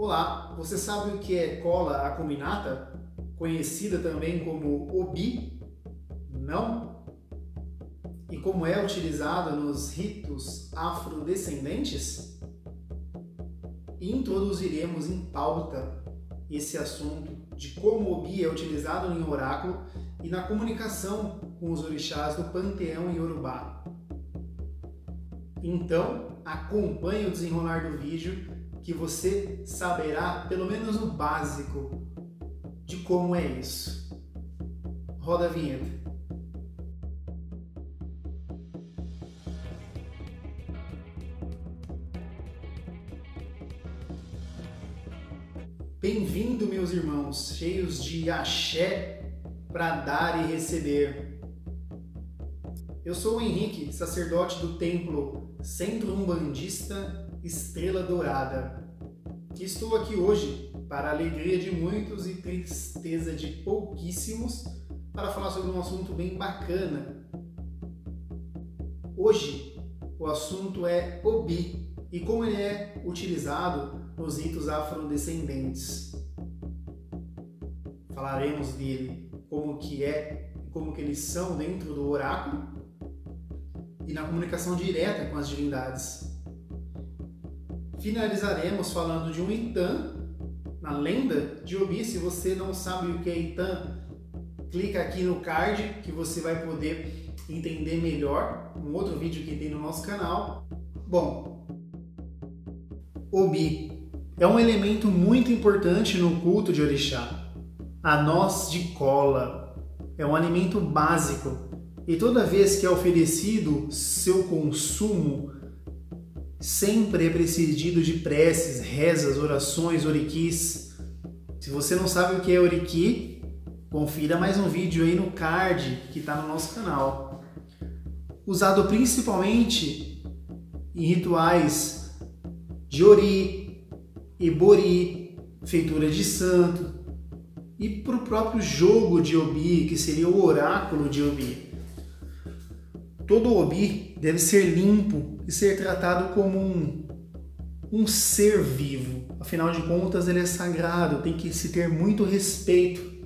Olá, você sabe o que é cola acuminata, conhecida também como obi? Não? E como é utilizada nos ritos afrodescendentes? Introduziremos em pauta esse assunto de como o obi é utilizado em oráculo e na comunicação com os orixás do panteão iorubá. Então, acompanhe o desenrolar do vídeo que você saberá pelo menos o básico de como é isso. Roda a vinheta. Bem-vindo, meus irmãos, cheios de axé para dar e receber. Eu sou o Henrique, sacerdote do templo Centro Umbandista Estrela Dourada. Estou aqui hoje para a alegria de muitos e tristeza de pouquíssimos para falar sobre um assunto bem bacana. Hoje o assunto é Obi e como ele é utilizado nos ritos afrodescendentes. Falaremos dele, como que é, como que eles são dentro do oráculo e na comunicação direta com as divindades. Finalizaremos falando de um Itan, na lenda de Obi. Se você não sabe o que é Itan, clica aqui no card que você vai poder entender melhor. Um outro vídeo que tem no nosso canal. Bom, Obi é um elemento muito importante no culto de Orixá. A noz de cola é um alimento básico e toda vez que é oferecido seu consumo, sempre é precedido de preces, rezas, orações, oriquis. Se você não sabe o que é oriqui, confira mais um vídeo aí no card que está no nosso canal. Usado principalmente em rituais de ori, ebori, feitura de santo e para o próprio jogo de Obi, que seria o oráculo de Obi. Todo Obi deve ser limpo e ser tratado como um, um ser vivo. Afinal de contas, ele é sagrado, tem que se ter muito respeito.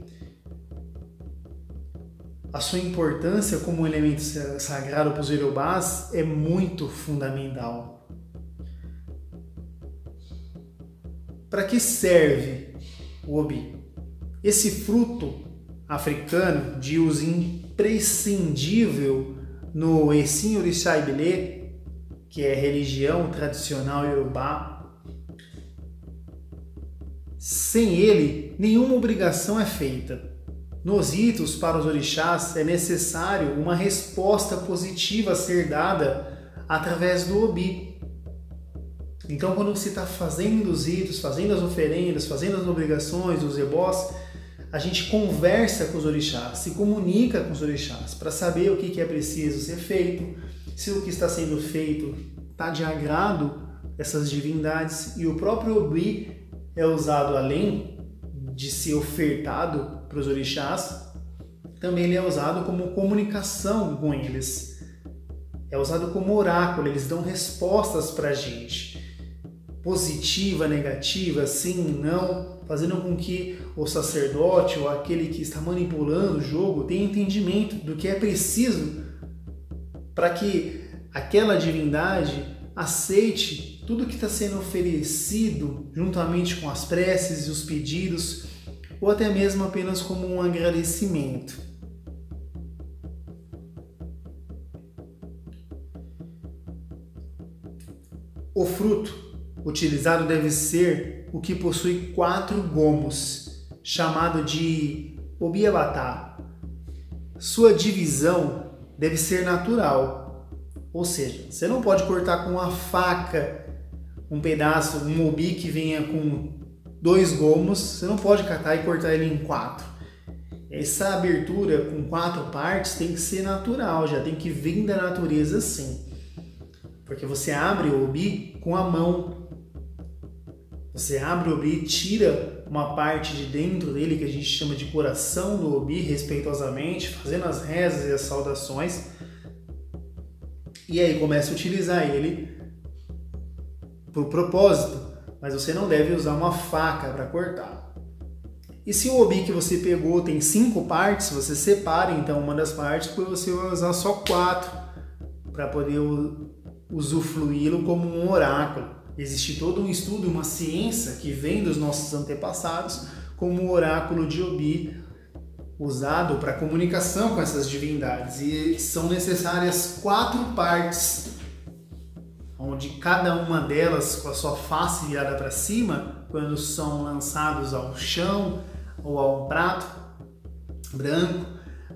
A sua importância como elemento sagrado para os Yorubás é muito fundamental. Para que serve o obi? Esse fruto africano de uso imprescindível no Essin Orixá Ibilê que é religião tradicional iorubá, sem ele, nenhuma obrigação é feita. Nos ritos para os orixás é necessário uma resposta positiva ser dada através do obi. Então, quando você está fazendo os ritos, fazendo as oferendas, fazendo as obrigações, os ebós, a gente conversa com os orixás, se comunica com os orixás para saber o que é preciso ser feito, se o que está sendo feito está de agrado essas divindades e o próprio Obi é usado além de ser ofertado para os orixás, também ele é usado como comunicação com eles. É usado como oráculo, eles dão respostas para a gente. Positiva, negativa, sim, não, fazendo com que o sacerdote ou aquele que está manipulando o jogo tenha entendimento do que é preciso para que aquela divindade aceite tudo que está sendo oferecido juntamente com as preces e os pedidos, ou até mesmo apenas como um agradecimento. O fruto utilizado deve ser o que possui quatro gomos, chamado de obiabatá. Sua divisão deve ser natural, ou seja, você não pode cortar com uma faca um pedaço, um mobi que venha com dois gomos, você não pode catar e cortar ele em quatro. Essa abertura com quatro partes tem que ser natural, já tem que vir da natureza assim. Porque você abre o obi com a mão. Você abre o obi, tira uma parte de dentro dele que a gente chama de coração do obi, respeitosamente, fazendo as rezas e as saudações e aí começa a utilizar ele para o propósito, mas você não deve usar uma faca para cortar. E se o obi que você pegou tem cinco partes, você separa então uma das partes para você usar só quatro para poder usufruí-lo como um oráculo. Existe todo um estudo, uma ciência que vem dos nossos antepassados como o oráculo de Obi usado para comunicação com essas divindades. E são necessárias quatro partes onde cada uma delas com a sua face virada para cima quando são lançados ao chão ou a um prato branco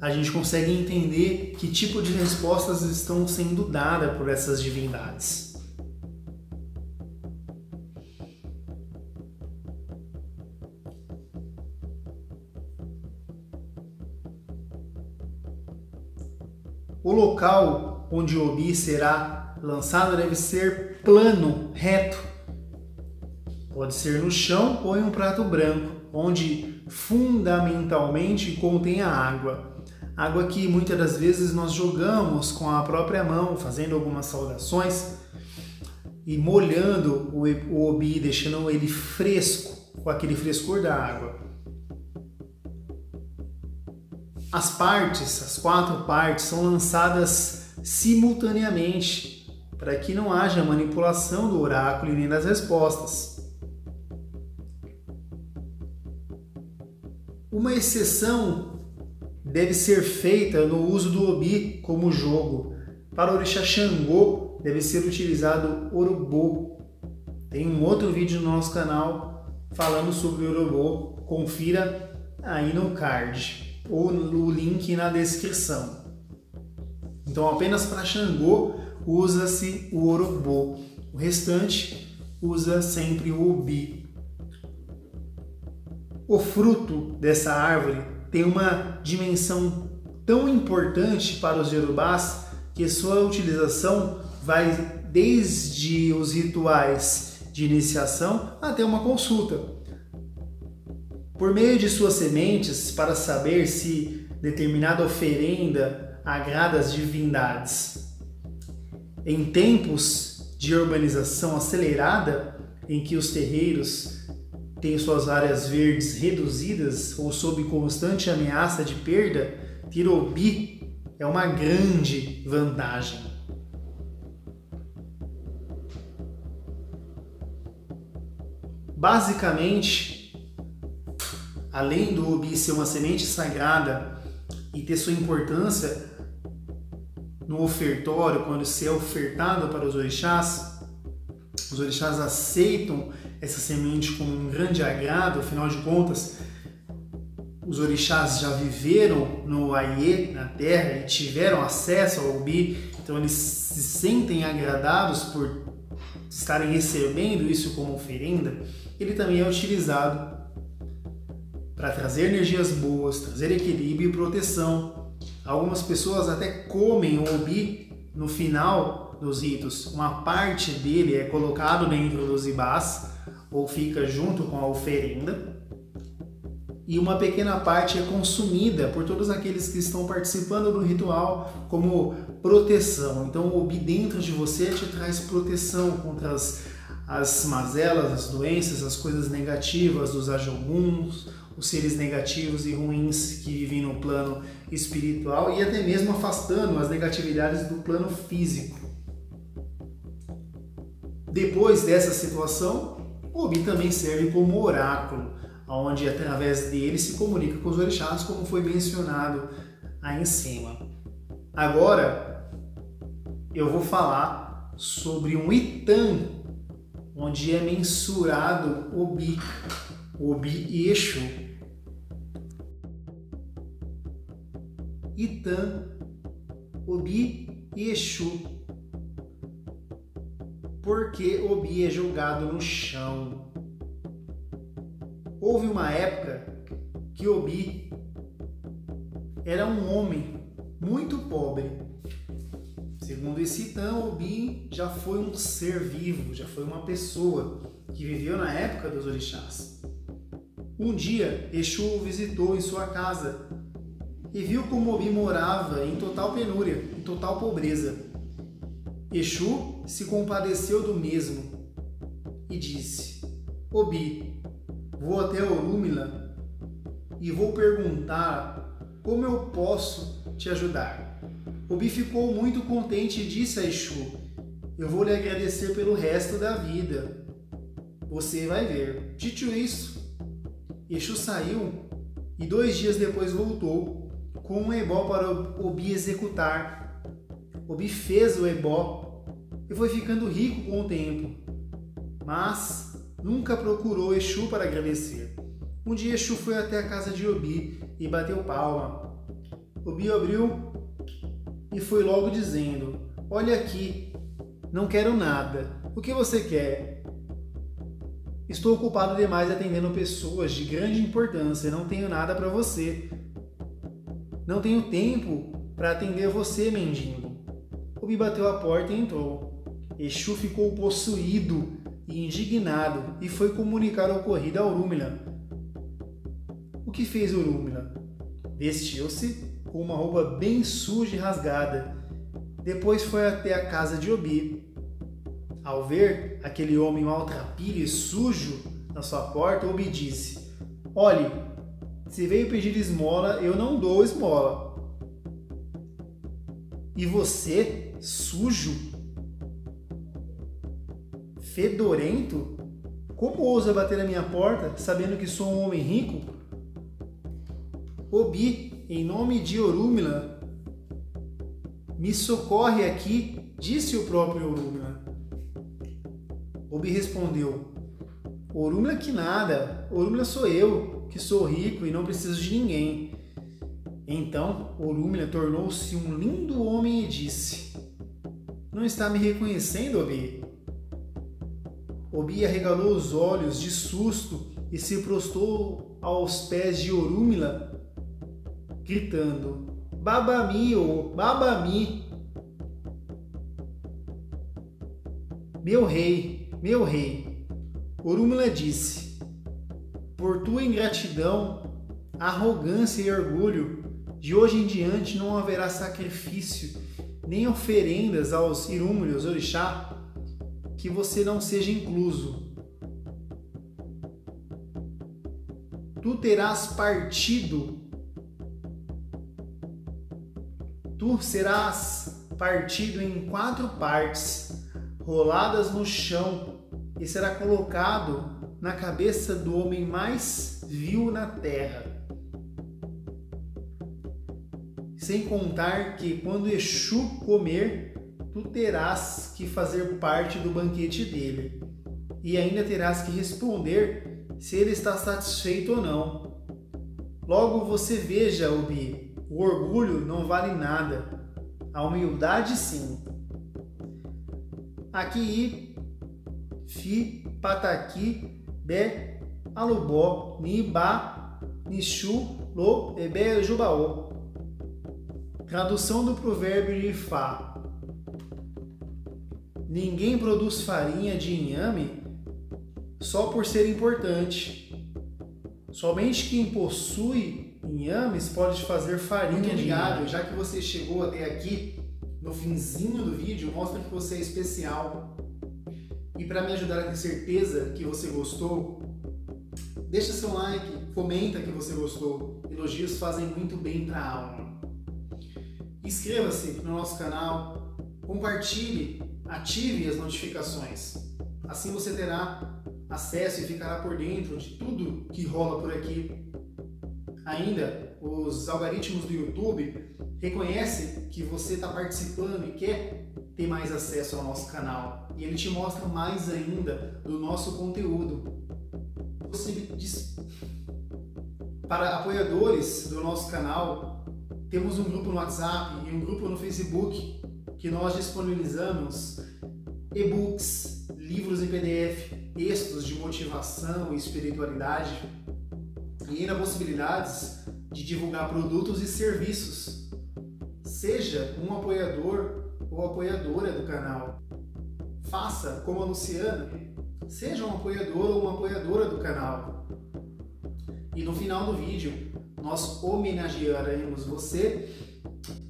a gente consegue entender que tipo de respostas estão sendo dadas por essas divindades local onde o obi será lançado deve ser plano, reto. Pode ser no chão ou em um prato branco, onde fundamentalmente contém a água. Água que muitas das vezes nós jogamos com a própria mão, fazendo algumas saudações e molhando o obi, deixando ele fresco, com aquele frescor da água. As partes, as quatro partes, são lançadas simultaneamente para que não haja manipulação do oráculo e nem das respostas. Uma exceção deve ser feita no uso do obi como jogo. Para o orixá Xangô deve ser utilizado orobô. Tem um outro vídeo no nosso canal falando sobre orobô. Confira aí no card ou o link na descrição. Então, apenas para Xangô usa-se o Orobô. O restante usa sempre o Obi. O fruto dessa árvore tem uma dimensão tão importante para os Yorubás que sua utilização vai desde os rituais de iniciação até uma consulta por meio de suas sementes para saber se determinada oferenda agrada às divindades. Em tempos de urbanização acelerada, em que os terreiros têm suas áreas verdes reduzidas ou sob constante ameaça de perda, Tirobi é uma grande vantagem. Basicamente, além do ubi ser uma semente sagrada e ter sua importância no ofertório, quando se é ofertado para os orixás, os orixás aceitam essa semente como um grande agrado, afinal de contas, os orixás já viveram no Aie, na terra, e tiveram acesso ao Ubi, então eles se sentem agradados por estarem recebendo isso como oferenda. Ele também é utilizado para trazer energias boas, trazer equilíbrio e proteção. Algumas pessoas até comem o obi no final dos ritos. Uma parte dele é colocado dentro dos ibás ou fica junto com a oferenda. E uma pequena parte é consumida por todos aqueles que estão participando do ritual como proteção. Então, o obi dentro de você te traz proteção contra as, as mazelas, as doenças, as coisas negativas dos ajoguns, os seres negativos e ruins que vivem no plano espiritual e até mesmo afastando as negatividades do plano físico. Depois dessa situação, o Obi também serve como oráculo, onde através dele se comunica com os orixás, como foi mencionado aí em cima. Agora, eu vou falar sobre um Itan, onde é mensurado Obi, Obi Exu. Itã, Obi e Exu. Porque Obi é jogado no chão. Houve uma época que Obi era um homem muito pobre. Segundo esse Itã, Obi já foi um ser vivo, já foi uma pessoa que viveu na época dos orixás. Um dia, Exu o visitou em sua casa e viu como Obi morava em total penúria, em total pobreza. Exu se compadeceu do mesmo e disse: Obi, vou até Orúmila e vou perguntar como eu posso te ajudar. Obi ficou muito contente e disse a Exu: Eu vou lhe agradecer pelo resto da vida. Você vai ver. Dito isso, Exu saiu e dois dias depois voltou com um ebó para Obi executar. Obi fez o ebó e foi ficando rico com o tempo, mas nunca procurou Exu para agradecer. Um dia Exu foi até a casa de Obi e bateu palma. Obi abriu e foi logo dizendo: Olha aqui, não quero nada. O que você quer? Estou ocupado demais atendendo pessoas de grande importância, não tenho nada para você. Não tenho tempo para atender você, mendigo. Obi bateu a porta e entrou. Exu ficou possuído e indignado e foi comunicar o ocorrido a Urumila. O que fez Urumila? Vestiu-se com uma roupa bem suja e rasgada. Depois foi até a casa de Obi ao ver aquele homem maltrapilho e sujo na sua porta, Obi disse: Olhe, se veio pedir esmola, eu não dou esmola. E você, sujo, fedorento, como ousa bater na minha porta, sabendo que sou um homem rico? Obi, em nome de Orúmila, me socorre aqui, disse o próprio Orúmila. Obi respondeu: Orúmila que nada, Orúmila sou eu, que sou rico e não preciso de ninguém. Então Orúmila tornou-se um lindo homem e disse: Não está me reconhecendo, Obi? Obi arregalou os olhos de susto e se prostou aos pés de Orúmila, gritando: Babami, oh, Babami! Meu rei, meu rei, Orúmila disse: Por tua ingratidão, arrogância e orgulho, de hoje em diante não haverá sacrifício, nem oferendas aos irúmios orixá, que você não seja incluso. Tu terás partido, tu serás partido em quatro partes roladas no chão e será colocado na cabeça do homem mais vil na terra. Sem contar que quando Exu comer, tu terás que fazer parte do banquete dele e ainda terás que responder se ele está satisfeito ou não. Logo você veja, Obi, o orgulho não vale nada, a humildade sim. Aqui, fi, pataki, be, alubó, ni, ba, nishu, lo, ebe, jubaô. Tradução do provérbio de Fá. Ninguém produz farinha de inhame só por ser importante. Somente quem possui inhames pode fazer farinha Muito de inhame. Já que você chegou até aqui, no finzinho do vídeo, mostra que você é especial. E para me ajudar a ter certeza que você gostou, deixa seu like, comenta que você gostou. Elogios fazem muito bem para a alma. Inscreva-se no nosso canal, compartilhe, ative as notificações. Assim você terá acesso e ficará por dentro de tudo que rola por aqui. Ainda, os algoritmos do YouTube reconhece que você está participando e quer ter mais acesso ao nosso canal e ele te mostra mais ainda do nosso conteúdo. Você diz... Para apoiadores do nosso canal, temos um grupo no WhatsApp e um grupo no Facebook que nós disponibilizamos e-books, livros em PDF, textos de motivação e espiritualidade e ainda possibilidades de divulgar produtos e serviços Seja um apoiador ou apoiadora do canal. Faça como a Luciana, seja um apoiador ou uma apoiadora do canal. E no final do vídeo, nós homenagearemos você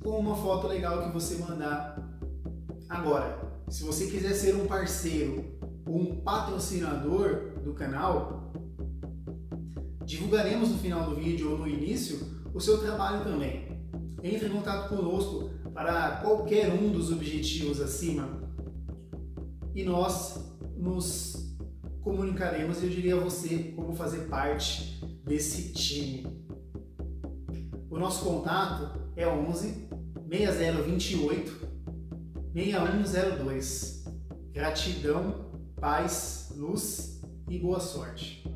com uma foto legal que você mandar. Agora, se você quiser ser um parceiro ou um patrocinador do canal, divulgaremos no final do vídeo ou no início o seu trabalho também. Entre em contato conosco para qualquer um dos objetivos acima e nós nos comunicaremos eu diria a você como fazer parte desse time. O nosso contato é 11 6028 6102. Gratidão, paz, luz e boa sorte.